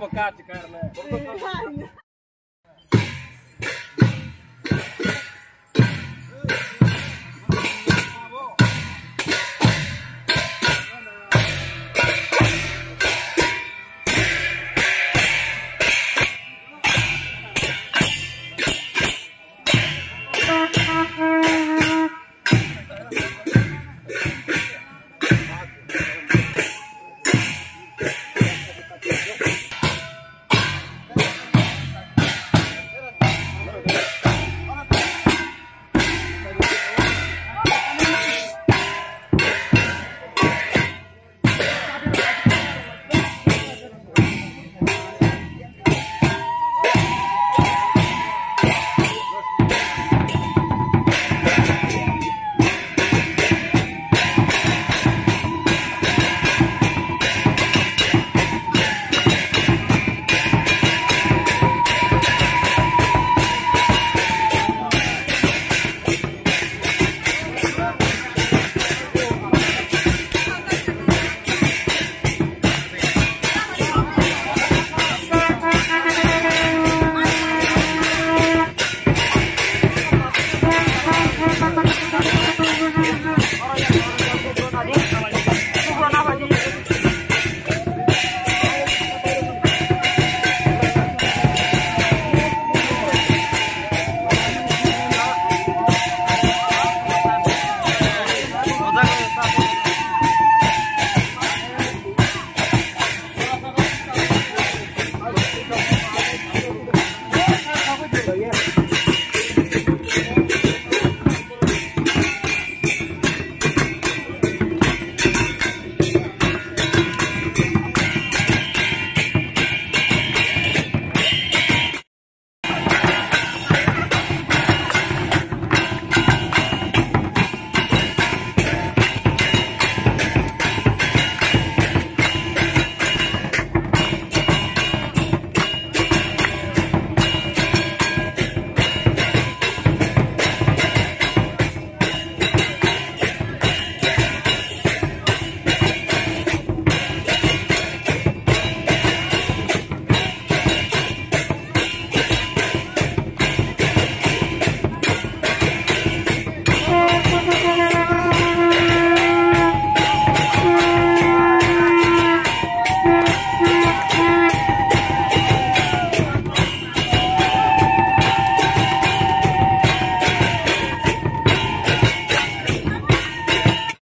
welke elkaar te krijgen.